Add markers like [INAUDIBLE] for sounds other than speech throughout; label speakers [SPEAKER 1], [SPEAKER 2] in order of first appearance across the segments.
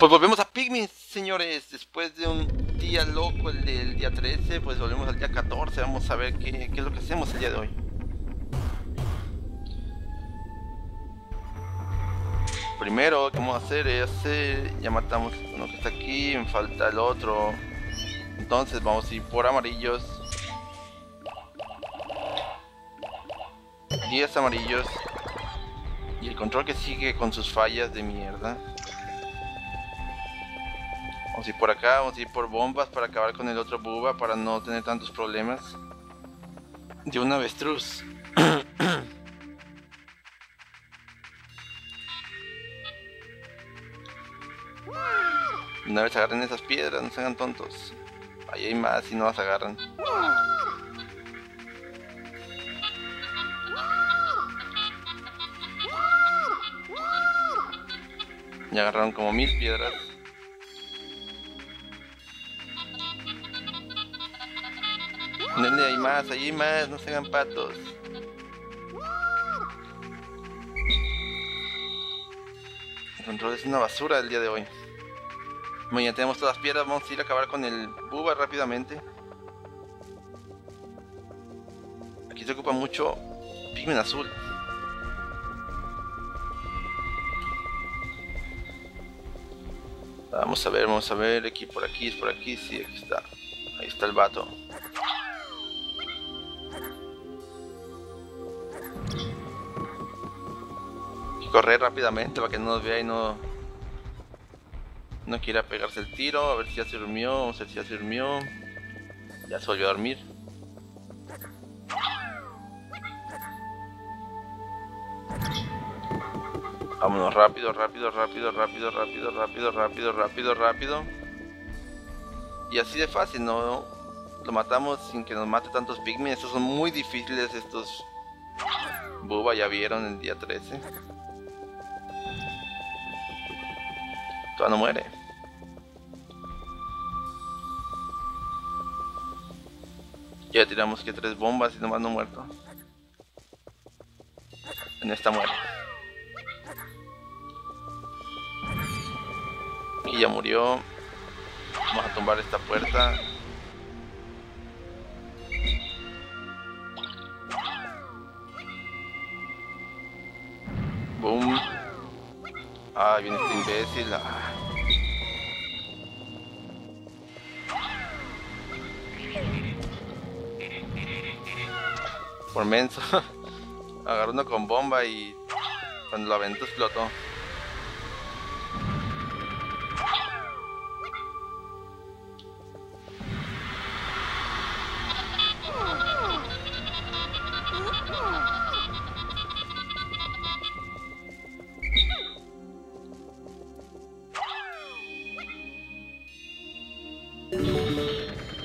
[SPEAKER 1] Pues volvemos a Pigmin, señores. Después de un día loco, el del día 13, pues volvemos al día 14. Vamos a ver qué, es lo que hacemos el día de hoy. Primero, ¿qué vamos a hacer? Es hacer, ya matamos uno que está aquí, me falta el otro. Entonces vamos a ir por amarillos. 10 amarillos. Y el control que sigue con sus fallas de mierda. Vamos a ir por acá, vamos a ir por bombas para acabar con el otro buba para no tener tantos problemas. De un avestruz. Una vez agarren esas piedras, no se hagan tontos. Ahí hay más y no las agarran. Ya agarraron como mil piedras. ¿Dónde hay más? Ahí hay más, no se hagan patos. El control es una basura el día de hoy. Bueno, ya tenemos todas las piedras, vamos a ir a acabar con el buba rápidamente. Aquí se ocupa mucho pigmen azul. Vamos a ver, vamos a ver, aquí por aquí, es por aquí, sí, aquí está. Ahí está el vato. Correr rápidamente para que no nos vea y no... No quiera pegarse el tiro, a ver si ya se durmió, vamos a ver si ya se durmió. Ya se volvió a dormir. Vámonos rápido, rápido, rápido, rápido, rápido, rápido, rápido, rápido, rápido. Y así de fácil, ¿no? Lo matamos sin que nos mate tantos pigmen. Estos son muy difíciles, estos... Buba, ya vieron el día 13. No muere. Ya tiramos que tres bombas y nomás no muerto. En esta muere. Y ya murió. Vamos a tumbar esta puerta. Boom. Ah, viene este imbécil. Ah. Por menso. [LAUGHS] Agarró uno con bomba y cuando lo aventó explotó.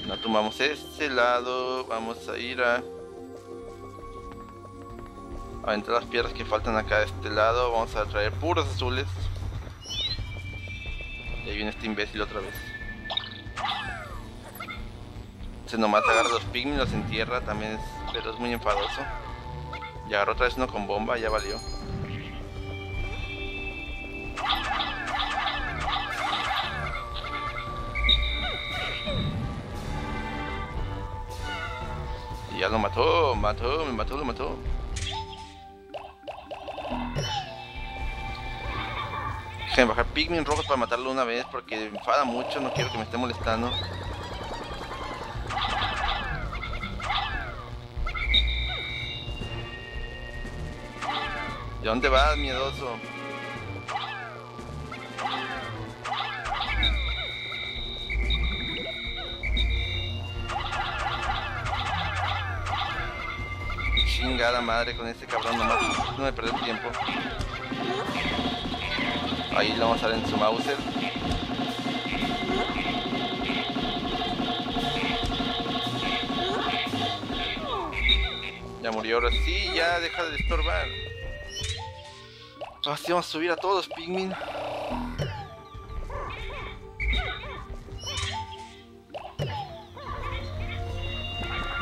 [SPEAKER 1] No tomamos este lado, vamos a ir a aventar las piedras que faltan acá de este lado, vamos a traer puros azules. Y ahí viene este imbécil otra vez. Se nomás agarra los pigmen, los entierra, también es, pero es muy enfadoso. Y agarró otra vez uno con bomba, ya valió. Y ya lo mató, mató, me mató, lo mató. Déjenme bajar pigmen rojos para matarlo una vez porque me enfada mucho, no quiero que me esté molestando. ¿De dónde vas, miedoso? Chingada madre con ese cabrón nomás. No me perdí el tiempo. Ahí lo vamos a ver en su Mauser. Ya murió ahora sí, ya deja de estorbar. Así vamos a subir a todos, Pigmin.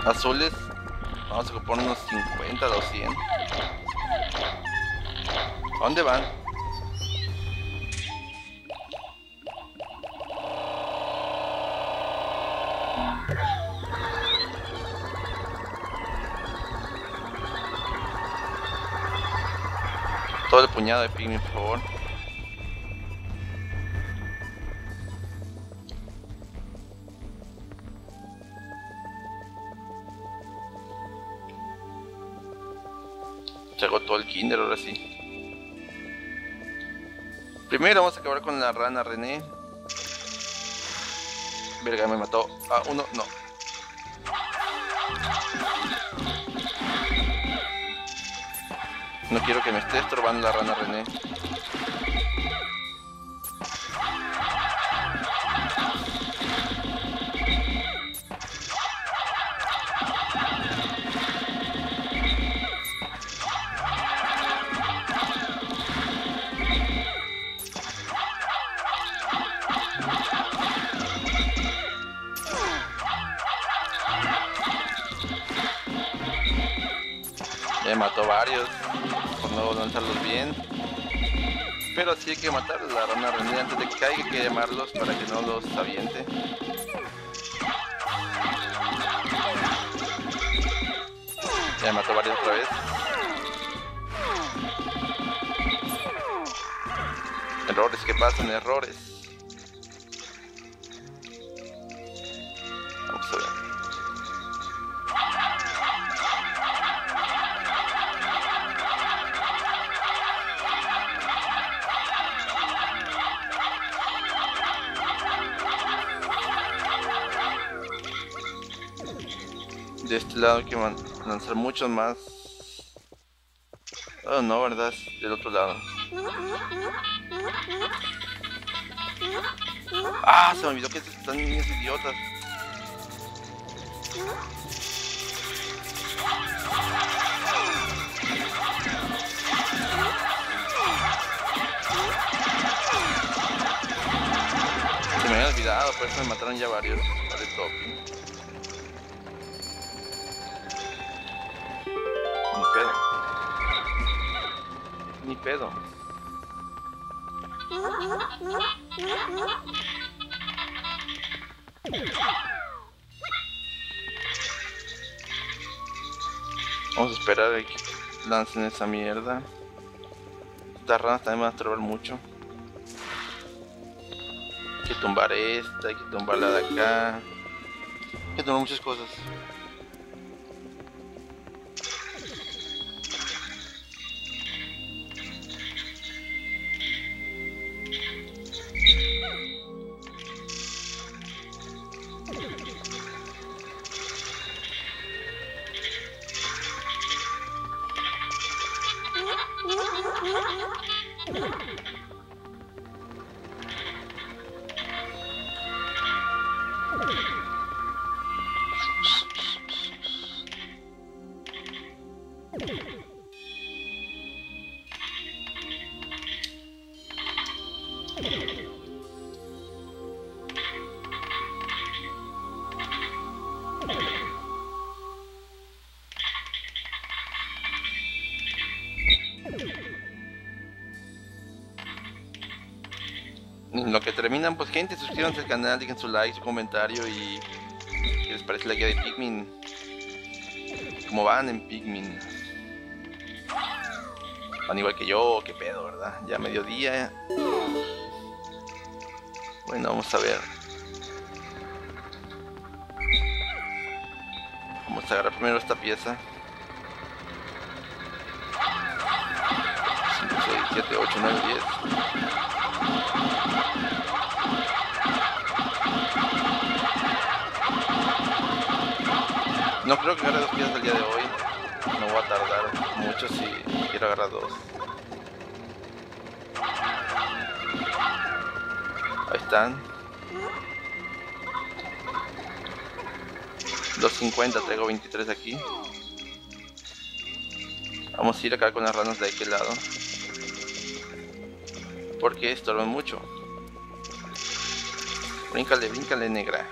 [SPEAKER 1] Azules. Vamos a ocupar unos 50, 200. ¿A dónde van? Todo el puñado de pigmin, por favor. Se todo el kinder ahora sí. Primero vamos a acabar con la rana René. Verga, me mató. Ah, uno, no. No quiero que me esté estorbando la rana René. Mató varios Pero sí hay que matar la rana rendida antes de que caiga, hay que llamarlos para que no los aviente. Ya mató varios otra vez. Errores que pasan, errores. De este lado hay que lanzar muchos más. Oh no, verdad, del otro lado. Ah, se me olvidó que están niños idiotas. Se me había olvidado, por eso me mataron ya varios. Vale, top. Ni pedo. Vamos a esperar a que lancen esa mierda. Estas ranas también van a estorbar mucho. Hay que tumbar esta, hay que tumbar la de acá. Hay que tumbar muchas cosas. Terminan, pues gente, suscríbanse al canal, dejen su like, su comentario y qué les parece la guía de Pikmin. ¿Cómo van en Pikmin? Van igual que yo, qué pedo, ¿verdad? Ya mediodía. Bueno, vamos a ver. Vamos a agarrar primero esta pieza. 5, 6, 7, 8, 9, 10. No creo que agarre dos piezas el día de hoy. No voy a tardar mucho si quiero agarrar dos. Ahí están. 250, traigo 23 aquí. Vamos a ir acá con las ranas de aquel lado. Porque estorban mucho. Bríncale, bríncale negra.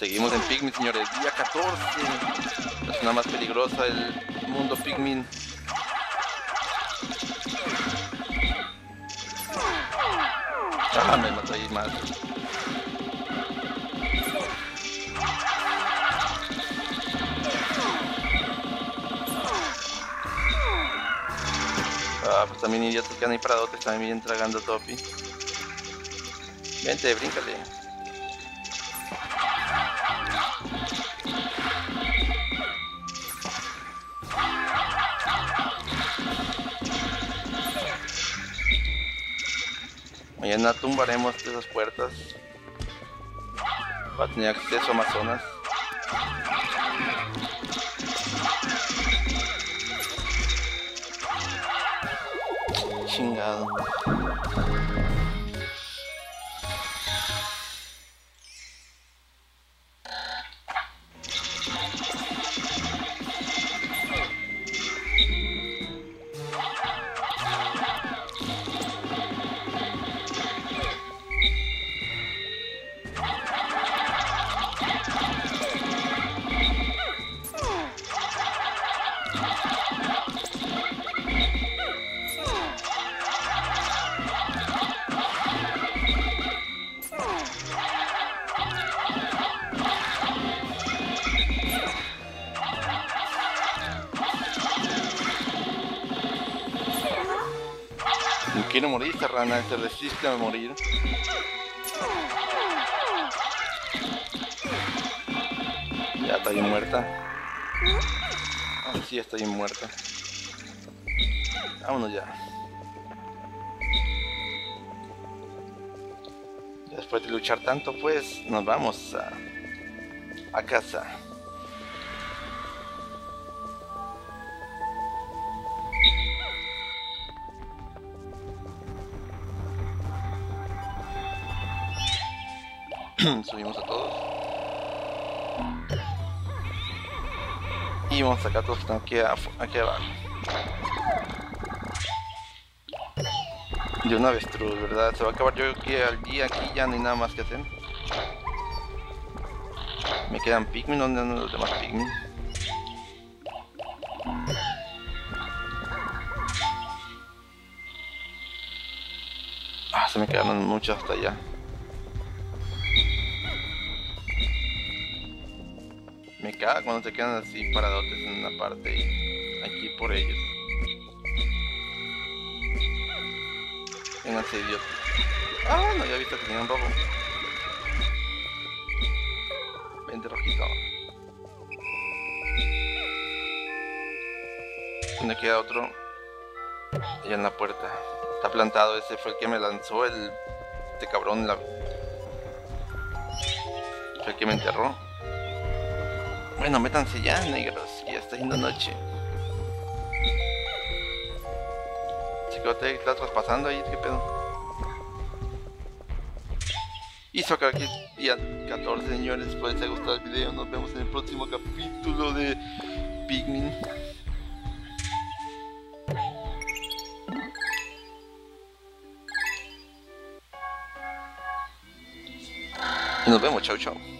[SPEAKER 1] Seguimos en Pikmin, señores. Día 14. La zona más peligrosa del mundo Pikmin. Ah, me mató ahí más. Ah, pues también idiotas que han ahí paradotes también vienen tragando topi. Vente, bríncale. Mañana tumbaremos esas puertas. Para tener acceso a Amazonas. Chingado. Rana, se resiste a morir. Ya está bien muerta. Ah, sí, está bien muerta. Vámonos. Ya Después de luchar tanto, pues nos vamos a, a casa. [CLEARS THROAT] Subimos a todos. Y vamos a sacar a todos que están aquí, aquí abajo. De una avestruz, ¿verdad? Se va a acabar yo aquí al día, aquí ya no hay nada más que hacer. Me quedan Pikmin, ¿dónde andan los demás Pikmin? Ah, se me quedaron muchos hasta allá. Me cuando te quedan así paradotes en una parte y aquí por ellos. Vénganse idiota. Ah, no había visto que tenía un robo. Vente rojito. ¿Dónde queda otro? Allá en la puerta. Está plantado, ese fue el que me lanzó el. Este cabrón la. Fue el que me enterró. Bueno, métanse ya, negros, ya está yendo noche. Chicote, ¿qué estás traspasando ahí? ¿Qué pedo? Y aquí día 14, señores. Espero les haya gustado el video. Nos vemos en el próximo capítulo de Pikmin. Y nos vemos, chau chau.